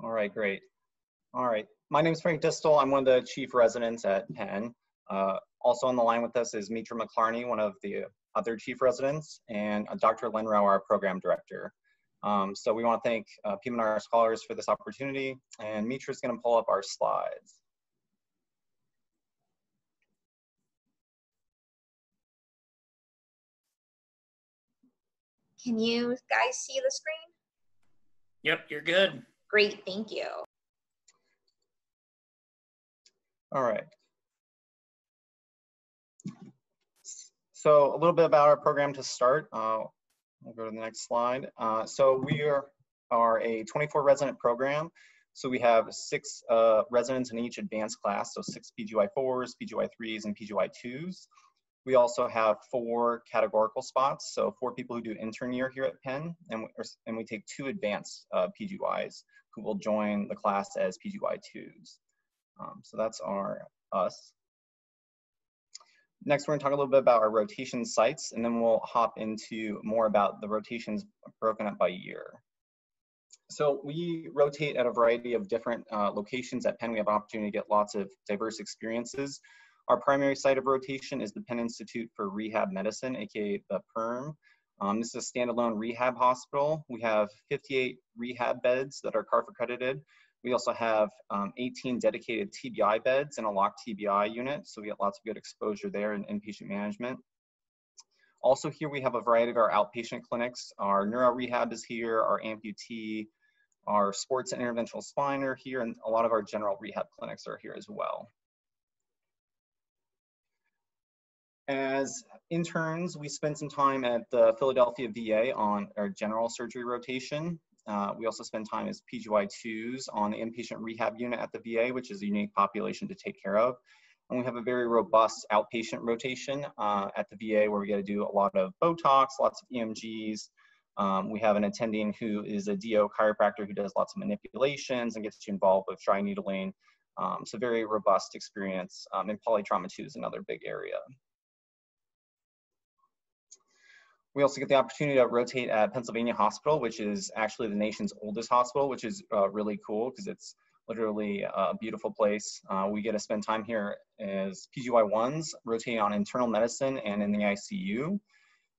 All right, great. All right, my name is Frank Distel. I'm one of the chief residents at Penn. Uh, also on the line with us is Mitra McClarney, one of the other chief residents, and uh, Dr. Lenrow, our program director. Um, so we want to thank uh, PM&R Scholars for this opportunity, and Mitra is going to pull up our slides. Can you guys see the screen? Yep, you're good. Great, thank you. All right. So a little bit about our program to start. Uh, we'll go to the next slide. Uh, so we are, are a 24 resident program. So we have six uh, residents in each advanced class, so six PGY4s, PGY3s, and PGY2s. We also have four categorical spots, so four people who do intern year here at Penn, and we, and we take two advanced uh, PGYs who will join the class as PGY2s. Um, so that's our us. Next, we're gonna talk a little bit about our rotation sites, and then we'll hop into more about the rotations broken up by year. So we rotate at a variety of different uh, locations at Penn. We have an opportunity to get lots of diverse experiences. Our primary site of rotation is the Penn Institute for Rehab Medicine, aka the PERM. Um, this is a standalone rehab hospital. We have 58 rehab beds that are CARF accredited. We also have um, 18 dedicated TBI beds and a locked TBI unit, so we get lots of good exposure there in inpatient management. Also here we have a variety of our outpatient clinics. Our neuro rehab is here, our amputee, our sports and interventional spine are here, and a lot of our general rehab clinics are here as well. As interns, we spent some time at the Philadelphia VA on our general surgery rotation. Uh, we also spend time as PGY2s on the inpatient rehab unit at the VA, which is a unique population to take care of. And we have a very robust outpatient rotation uh, at the VA where we get to do a lot of Botox, lots of EMGs. Um, we have an attending who is a DO chiropractor who does lots of manipulations and gets you involved with dry needling. Um, so very robust experience. Um, and polytrauma too is another big area. We also get the opportunity to rotate at Pennsylvania Hospital, which is actually the nation's oldest hospital, which is uh, really cool because it's literally a beautiful place. Uh, we get to spend time here as PGY1s, rotating on internal medicine and in the ICU.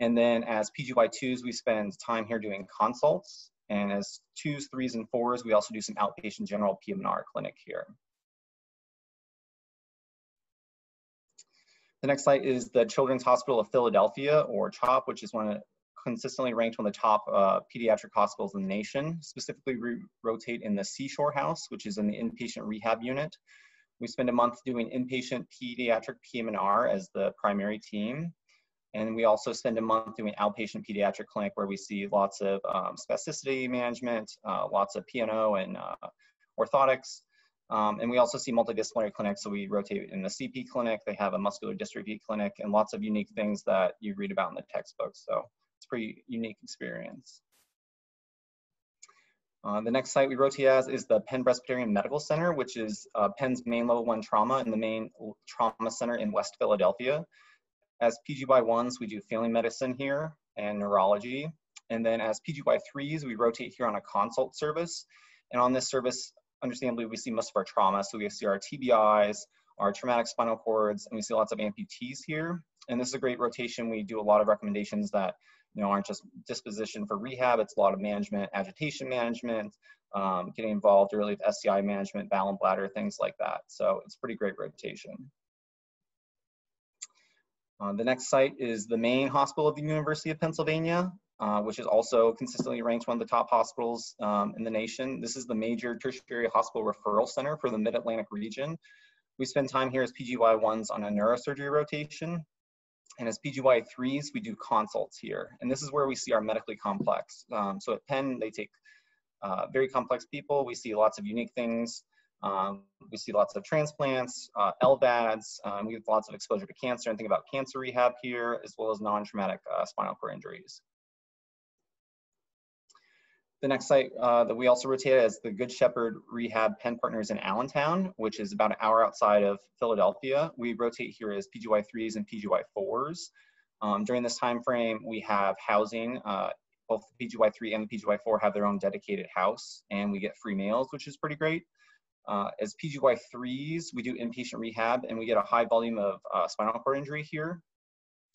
And then as PGY2s, we spend time here doing consults. And as twos, threes, and fours, we also do some outpatient general PM&R clinic here. The next site is the Children's Hospital of Philadelphia, or CHOP, which is one of consistently ranked one of the top uh, pediatric hospitals in the nation. Specifically, we rotate in the Seashore House, which is in the inpatient rehab unit. We spend a month doing inpatient pediatric PM&R as the primary team. And we also spend a month doing outpatient pediatric clinic where we see lots of um, spasticity management, uh, lots of P&O and uh, orthotics, um, and we also see multidisciplinary clinics. So we rotate in the CP clinic, they have a muscular dystrophy clinic, and lots of unique things that you read about in the textbooks. So it's a pretty unique experience. Uh, the next site we rotate as is the Penn Presbyterian Medical Center, which is uh, Penn's main level one trauma and the main trauma center in West Philadelphia. As PGY1s, we do family medicine here and neurology. And then as PGY3s, we rotate here on a consult service. And on this service, understandably, we see most of our trauma. So we see our TBIs, our traumatic spinal cords, and we see lots of amputees here. And this is a great rotation. We do a lot of recommendations that you know aren't just disposition for rehab. It's a lot of management, agitation management, um, getting involved early with SCI management, bowel and bladder, things like that. So it's pretty great rotation. Uh, the next site is the main hospital of the University of Pennsylvania. Uh, which is also consistently ranked one of the top hospitals um, in the nation. This is the major tertiary hospital referral center for the Mid-Atlantic region. We spend time here as PGY1s on a neurosurgery rotation. And as PGY3s, we do consults here. And this is where we see our medically complex. Um, so at Penn, they take uh, very complex people. We see lots of unique things. Um, we see lots of transplants, uh, LVADs. Um, we have lots of exposure to cancer and think about cancer rehab here, as well as non-traumatic uh, spinal cord injuries. The next site uh, that we also rotate is the Good Shepherd Rehab Penn Partners in Allentown, which is about an hour outside of Philadelphia. We rotate here as PGY3s and PGY4s. Um, during this time frame, we have housing, uh, both the PGY3 and the PGY4 have their own dedicated house, and we get free meals, which is pretty great. Uh, as PGY3s, we do inpatient rehab, and we get a high volume of uh, spinal cord injury here.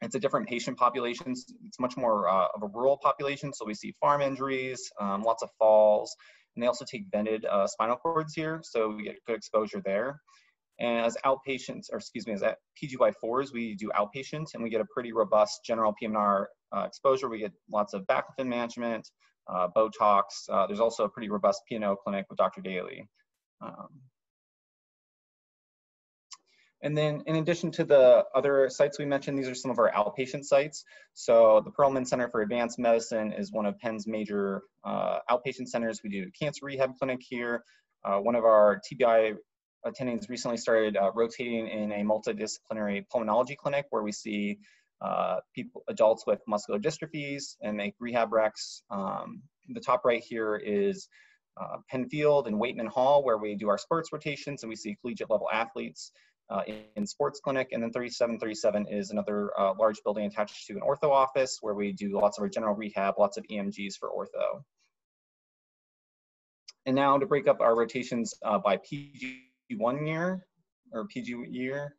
It's a different patient population. It's much more uh, of a rural population, so we see farm injuries, um, lots of falls, and they also take vented uh, spinal cords here, so we get good exposure there. And as outpatients, or excuse me, as at PGY4s, we do outpatient and we get a pretty robust general PM&R uh, exposure. We get lots of baclofen management, uh, Botox. Uh, there's also a pretty robust P&O clinic with Dr. Daly. Um, and then in addition to the other sites we mentioned, these are some of our outpatient sites. So the Perelman Center for Advanced Medicine is one of Penn's major uh, outpatient centers. We do cancer rehab clinic here. Uh, one of our TBI attendings recently started uh, rotating in a multidisciplinary pulmonology clinic where we see uh, people, adults with muscular dystrophies and make rehab recs. Um, the top right here is uh, Penfield and Weightman Hall where we do our sports rotations and we see collegiate level athletes uh, in, sports clinic. And then 3737 is another uh, large building attached to an ortho office where we do lots of our general rehab, lots of EMGs for ortho. And now to break up our rotations uh, by PG one year or PG year.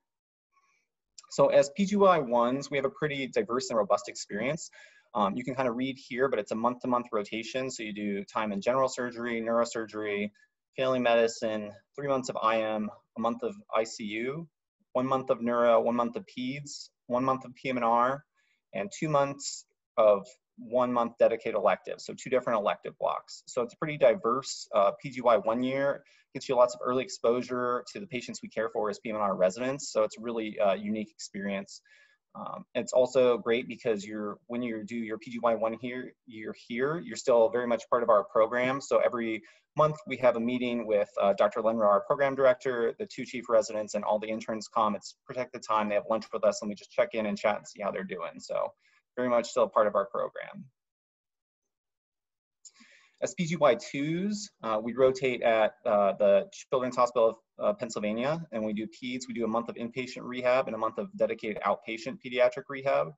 So as PGY ones, we have a pretty diverse and robust experience. Um, you can kind of read here, but it's a month-to-month -month rotation. So you do time in general surgery, neurosurgery, family medicine, three months of IM, a month of ICU, one month of neuro, one month of peds, one month of PM&R, and two months of one month dedicated elective. So two different elective blocks. So it's pretty diverse. Uh, PGY one year gets you lots of early exposure to the patients we care for as PM&R residents. So it's a really uh, unique experience. Um, it's also great because you're when you do your PGY one here, you're here, you're still very much part of our program. So every month we have a meeting with uh, Dr. Lenrow, our program director, the two chief residents, and all the interns come. It's protected time. They have lunch with us, and we just check in and chat and see how they're doing. So very much still part of our program. As PGY2s, uh, we rotate at uh, the Children's Hospital of uh, Pennsylvania, and we do PEDS. We do a month of inpatient rehab and a month of dedicated outpatient pediatric rehab.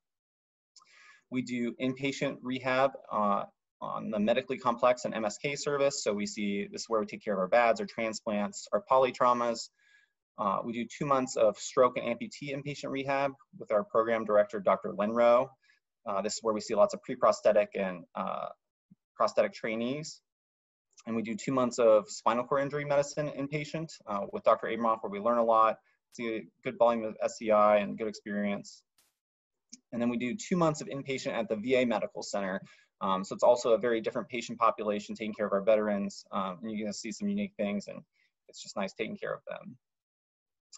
We do inpatient rehab uh, on the medically complex and MSK service. So we see this is where we take care of our VADs, our transplants, our polytraumas. Uh, we do two months of stroke and amputee inpatient rehab with our program director, Dr. Lenrow. Uh, this is where we see lots of pre-prosthetic and uh, prosthetic trainees. And we do two months of spinal cord injury medicine inpatient uh, with Dr. Abramoff, where we learn a lot, see a good volume of SCI and good experience. And then we do two months of inpatient at the VA Medical Center. Um, so it's also a very different patient population taking care of our veterans. Um, and you're gonna see some unique things and it's just nice taking care of them.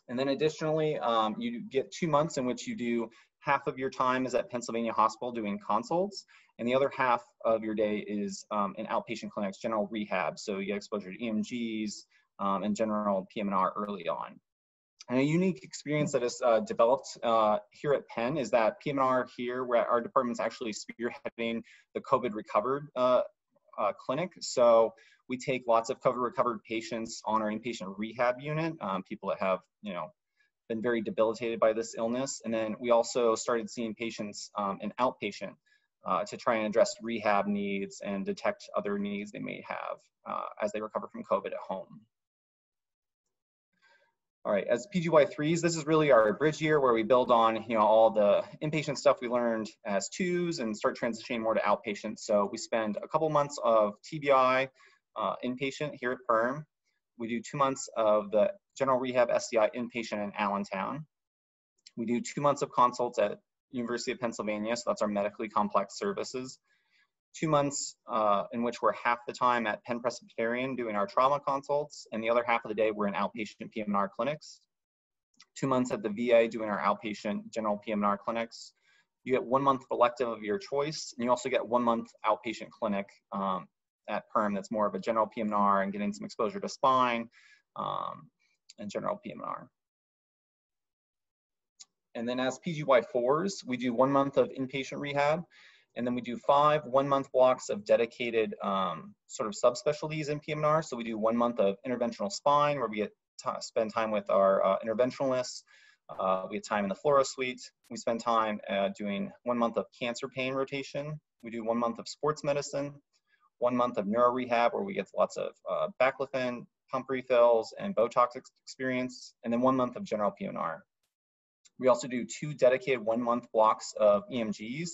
And then additionally, um, you get two months in which you do half of your time is at Pennsylvania Hospital doing consults, and the other half of your day is um, in outpatient clinics, general rehab. So you get exposure to EMGs um, and general PM&R early on. And a unique experience that is uh, developed uh, here at Penn is that PM&R here, where our department's actually spearheading the COVID recovered uh, uh, clinic. So we take lots of COVID recovered patients on our inpatient rehab unit, um, people that have, you know, been very debilitated by this illness. And then we also started seeing patients um, in outpatient uh, to try and address rehab needs and detect other needs they may have uh, as they recover from COVID at home. All right, as PGY3s, this is really our bridge year where we build on you know all the inpatient stuff we learned as twos and start transitioning more to outpatient. So we spend a couple months of TBI uh, inpatient here at PERM. We do two months of the general rehab SCI inpatient in Allentown. We do two months of consults at University of Pennsylvania, so that's our medically complex services. Two months uh, in which we're half the time at Penn Presbyterian doing our trauma consults, and the other half of the day we're in outpatient PM&R clinics. Two months at the VA doing our outpatient general PM&R clinics. You get one month elective of your choice, and you also get one month outpatient clinic um, at PERM that's more of a general PM&R and getting some exposure to spine um, and general PM&R. And then as PGY4s, we do one month of inpatient rehab, and then we do five one-month blocks of dedicated um, sort of subspecialties in PM&R. So we do one month of interventional spine, where we get spend time with our uh, interventionalists. Uh, we have time in the fluoro suite. We spend time uh, doing one month of cancer pain rotation We do one month of sports medicine, one month of neuro rehab where we get lots of uh, baclofen, pump refills, and Botox experience, and then one month of general PM&R. We also do two dedicated one month blocks of EMGs.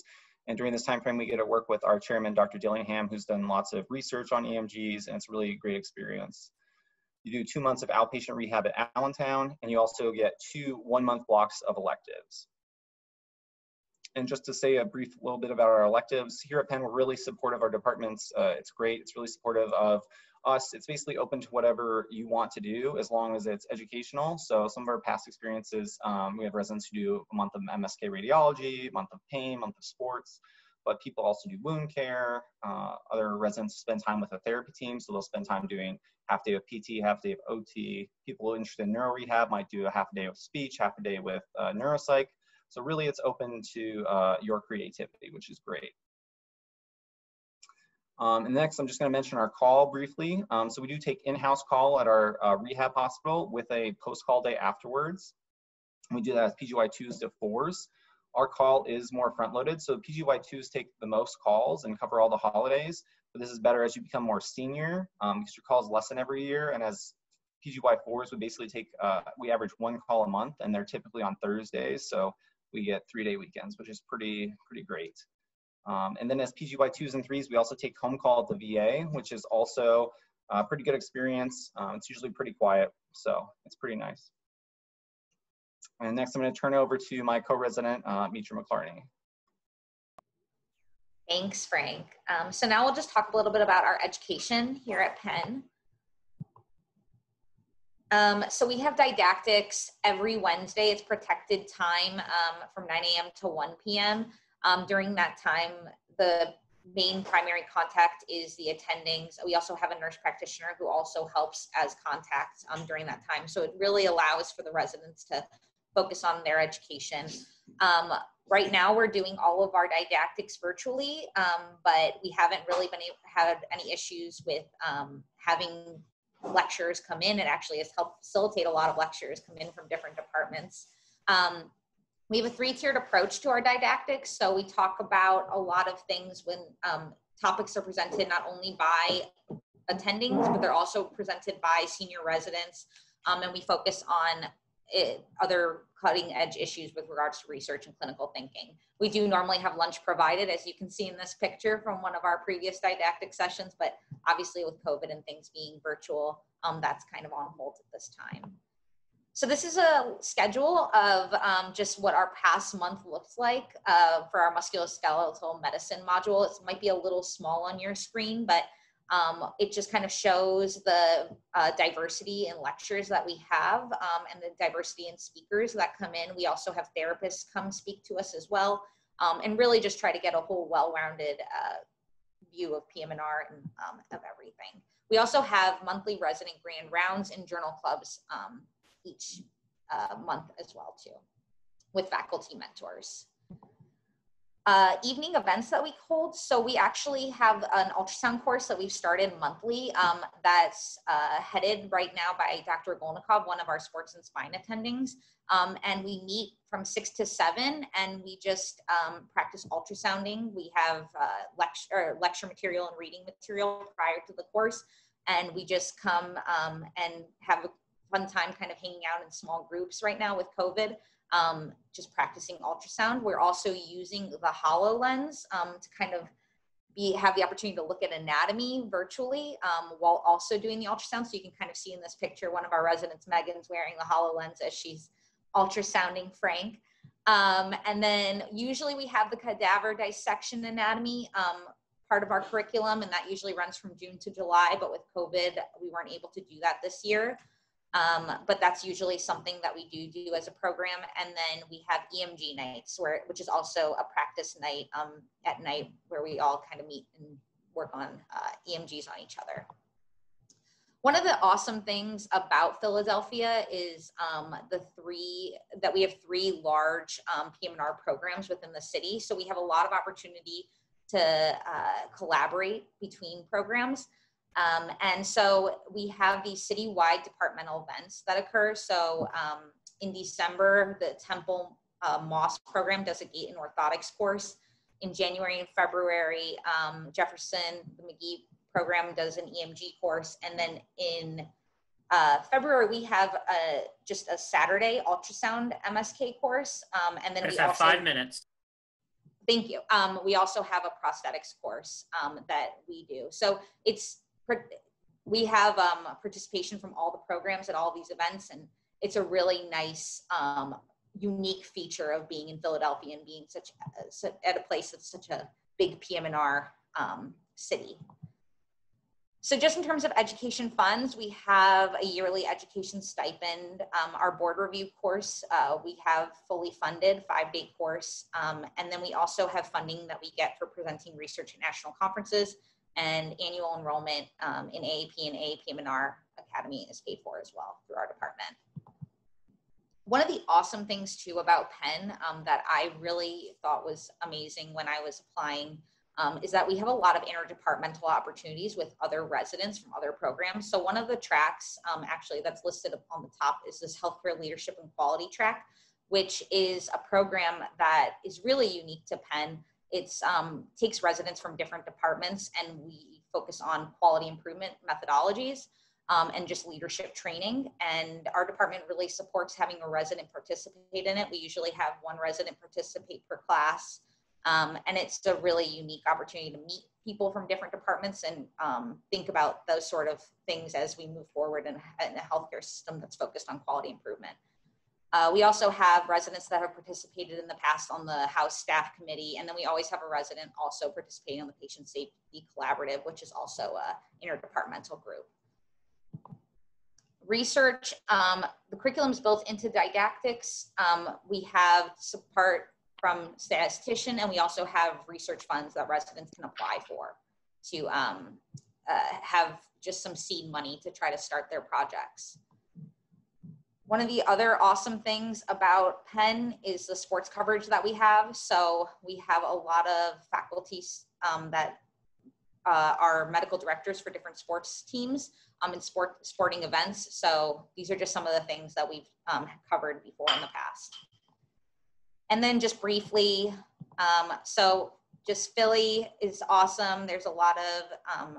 And during this time frame, we get to work with our chairman, Dr. Dillingham, who's done lots of research on EMGs, and it's really a great experience. You do two months of outpatient rehab at Allentown, and you also get two one month blocks of electives. And just to say a brief little bit about our electives, here at Penn, we're really supportive of our departments. Uh, it's great. It's really supportive of us. It's basically open to whatever you want to do as long as it's educational. So some of our past experiences, um, we have residents who do a month of MSK radiology, month of pain, month of sports, but people also do wound care. Uh, other residents spend time with a therapy team, so they'll spend time doing half day of PT, half day of OT. People interested in neuro rehab might do a half day of speech, half a day with uh, neuropsych. So really it's open to uh, your creativity, which is great. Um, and next, I'm just going to mention our call briefly. Um, so we do take in-house call at our uh, rehab hospital with a post-call day afterwards. We do that as PGY2s to 4s. Our call is more front-loaded, so PGY2s take the most calls and cover all the holidays. But this is better as you become more senior um, because your calls lessen every year. And as PGY4s would basically take, uh, we average one call a month, and they're typically on Thursdays. So we get three-day weekends, which is pretty pretty great. Um, and then as PGY twos and threes, we also take home call at the VA, which is also a pretty good experience. Um, it's usually pretty quiet, so it's pretty nice. And next, I'm going to turn over to my co-resident, uh, Mitra McClarney. Thanks, Frank. Um, so now we'll just talk a little bit about our education here at Penn. Um, so we have didactics every Wednesday. It's protected time um, from 9 a.m. to 1 p.m. Um, during that time, the main primary contact is the attendings. We also have a nurse practitioner who also helps as contact um, during that time. So it really allows for the residents to focus on their education. Um, right now, we're doing all of our didactics virtually, um, but we haven't really been able, had any issues with having lecturers come in. It actually has helped facilitate a lot of lecturers come in from different departments. Um, we have a three-tiered approach to our didactics. So we talk about a lot of things when um, topics are presented not only by attendings, but they're also presented by senior residents. Um, and we focus on it, other cutting edge issues with regards to research and clinical thinking. We do normally have lunch provided, as you can see in this picture from one of our previous didactic sessions, but obviously with COVID and things being virtual, um, that's kind of on hold at this time. So this is a schedule of um, just what our past month looks like uh, for our musculoskeletal medicine module. It might be a little small on your screen, but um, it just kind of shows the uh, diversity in lectures that we have um, and the diversity in speakers that come in. We also have therapists come speak to us as well um, and really just try to get a whole well-rounded uh, view of PM&R and um, of everything. We also have monthly resident grand rounds and journal clubs um, each uh, month as well too with faculty mentors. Uh, evening events that we hold. So we actually have an ultrasound course that we've started monthly um, that's uh, headed right now by Dr. Golnikov, one of our sports and spine attendings. Um, and we meet from six to seven and we just um, practice ultrasounding. We have uh, lecture, lecture material and reading material prior to the course. And we just come um, and have a fun time kind of hanging out in small groups right now with COVID, um, just practicing ultrasound. We're also using the HoloLens um, to kind of be have the opportunity to look at anatomy virtually um, while also doing the ultrasound. So you can kind of see in this picture, one of our residents, Megan's wearing the HoloLens as she's ultrasounding Frank. Um, and then usually we have the cadaver dissection anatomy um, part of our curriculum, and that usually runs from June to July. But with COVID, we weren't able to do that this year. Um, but that's usually something that we do do as a program. And then we have EMG nights, where which is also a practice night um, at night where we all kind of meet and work on uh, EMGs on each other. One of the awesome things about Philadelphia is um, the three that we have three large um, PM&R programs within the city. So we have a lot of opportunity to uh, collaborate between programs. Um, and so we have these citywide departmental events that occur. So um, in December, the Temple uh, Moss program does a gait and orthotics course. in January and February, um, Jefferson, the Magee program does an EMG course. And then in uh, February, we have a, just a Saturday ultrasound MSK course. Um, and then we have also, five minutes. thank you. Um, we also have a prosthetics course um, that we do. So it's, we have um, participation from all the programs at all these events. And it's a really nice, um, unique feature of being in Philadelphia and being such, uh, su- at a place that's such a big PM&R um, city. So just in terms of education funds, we have a yearly education stipend. Um, our board review course, uh, we have fully funded five-day course. Um, and then we also have funding that we get for presenting research at national conferences and annual enrollment um, in AAP and AAPM&R Academy is paid for as well through our department. One of the awesome things too about Penn um, that I really thought was amazing when I was applying um, is that we have a lot of interdepartmental opportunities with other residents from other programs. So one of the tracks um, actually that's listed on the top is this healthcare leadership and quality track, which is a program that is really unique to Penn. It's um, takes residents from different departments and we focus on quality improvement methodologies um, and just leadership training. And our department really supports having a resident participate in it. We usually have one resident participate per class. Um, and it's a really unique opportunity to meet people from different departments and um, think about those sort of things as we move forward in, in a healthcare system that's focused on quality improvement. Uh, we also have residents that have participated in the past on the House Staff Committee, and then we always have a resident also participating on the Patient Safety Collaborative, which is also a interdepartmental group. Research, um, the curriculum is built into didactics. Um, we have support from statistician, and we also have research funds that residents can apply for to um, uh, have just some seed money to try to start their projects. One of the other awesome things about Penn is the sports coverage that we have. So we have a lot of faculty um, that uh, are medical directors for different sports teams um, and sport sporting events. So these are just some of the things that we've um, covered before in the past. And then just briefly, um, so just Philly is awesome. There's a lot of um,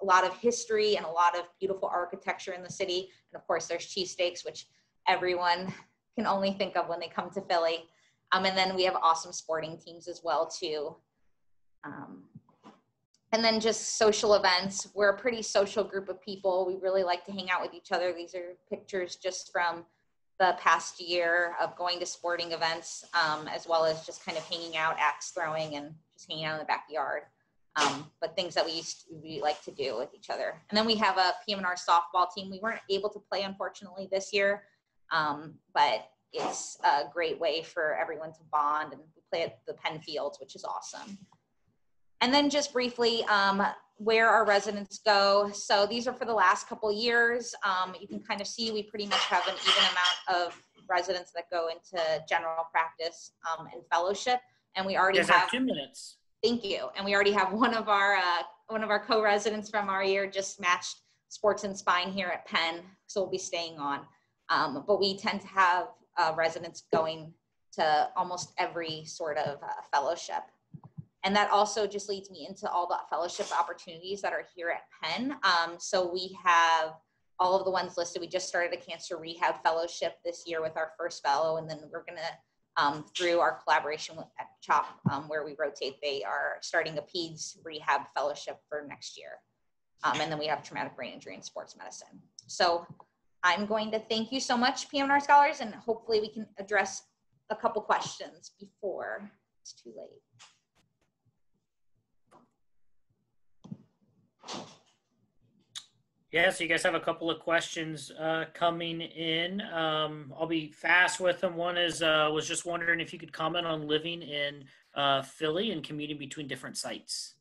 a lot of history and a lot of beautiful architecture in the city. And of course, there's cheesesteaks, which everyone can only think of when they come to Philly. Um, and then we have awesome sporting teams as well too. Um, and then just social events. We're a pretty social group of people. We really like to hang out with each other. These are pictures just from the past year of going to sporting events, um, as well as just kind of hanging out, axe throwing, and just hanging out in the backyard. Um, but things that we used to, we like to do with each other. And then we have a PM&R softball team. We weren't able to play, unfortunately, this year, um, but it's a great way for everyone to bond. And we play at the Penn Fields, which is awesome. And then just briefly, um, where our residents go. So these are for the last couple years. Um, you can kind of see we pretty much have an even amount of residents that go into general practice um, and fellowship. And we already have have two minutes. Thank you. And we already have one of our uh, one of our co-residents from our year just matched sports and spine here at Penn, so we'll be staying on. Um, but we tend to have uh, residents going to almost every sort of uh, fellowship. And that also just leads me into all the fellowship opportunities that are here at Penn. Um, so we have all of the ones listed. We just started a cancer rehab fellowship this year with our first fellow, and then we're gonna um, through our collaboration with at CHOP, um, where we rotate, they are starting a PEDS rehab fellowship for next year. Um, and then we have traumatic brain injury and sports medicine. So I'm going to thank you so much, PM&R scholars, and hopefully we can address a couple questions before it's too late. Yeah, so you guys have a couple of questions uh, coming in. Um, I'll be fast with them. One is uh, was just wondering if you could comment on living in uh, Philly and commuting between different sites.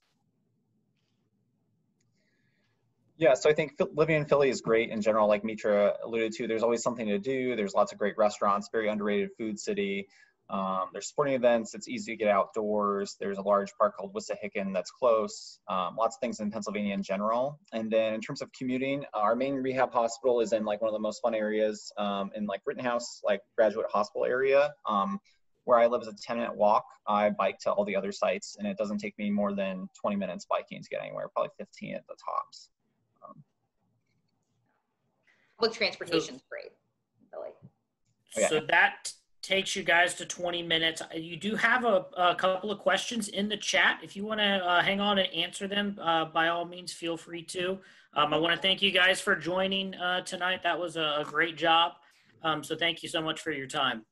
Yeah, so I think living in Philly is great in general. Like Mitra alluded to, there's always something to do. There's lots of great restaurants, very underrated food city. Um, there's sporting events. It's easy to get outdoors. There's a large park called Wissahickon that's close. Um, lots of things in Pennsylvania in general. And then in terms of commuting, our main rehab hospital is in like one of the most fun areas um, in like Rittenhouse, like graduate hospital area. Um, Where I live is a 10 minute walk. I bike to all the other sites, and it doesn't take me more than 20 minutes biking to get anywhere, probably 15 at the tops. Public transportation's great. Really. Okay. So that takes you guys to 20 minutes. Uh, You do have a, a couple of questions in the chat. If you want to uh, hang on and answer them, uh, by all means, feel free to. Um, I want to thank you guys for joining uh, tonight. That was a, a great job. Um, so thank you so much for your time.